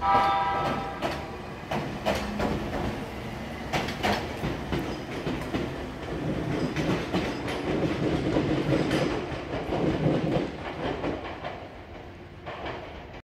you